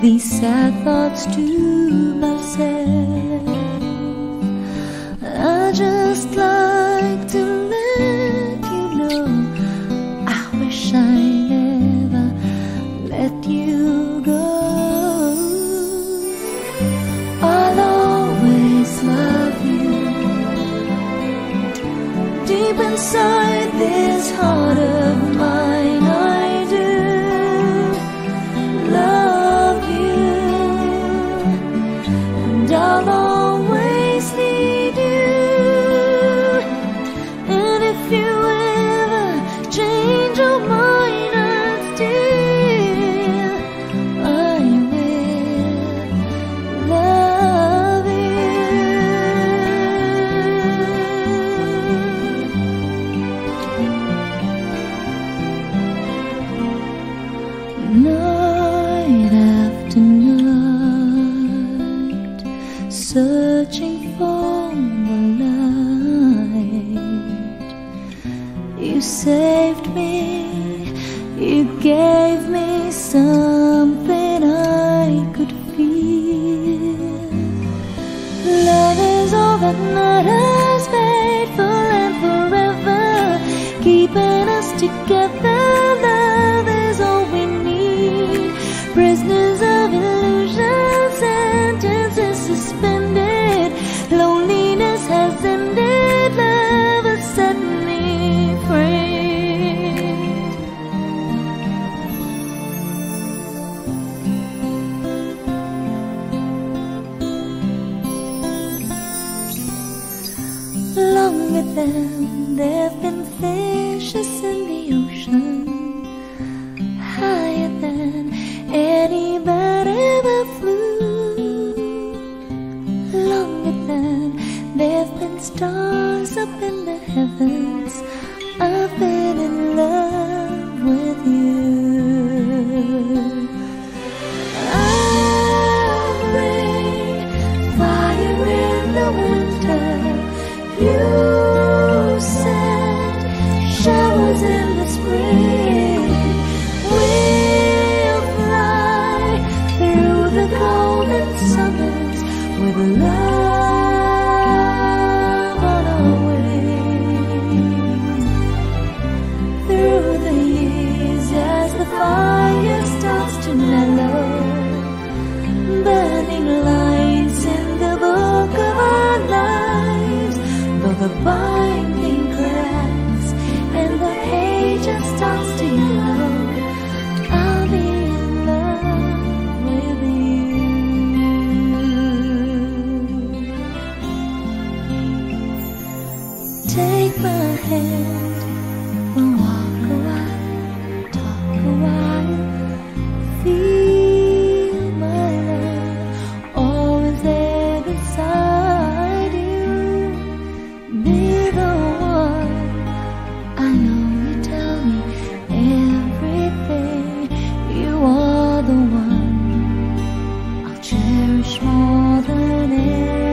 these sad thoughts to myself. I just like to let you know I wish I never let you go. I'll always love you deep inside this heart of mine. I Night after night, searching for the light. You saved me, you gave me something I could feel. Love is all that matters, than there've been fishes in the ocean, with love take my hand, we'll walk a while, talk a while, feel my love always there beside you. Be the one I know you tell me everything. You are the one I'll cherish more than ever.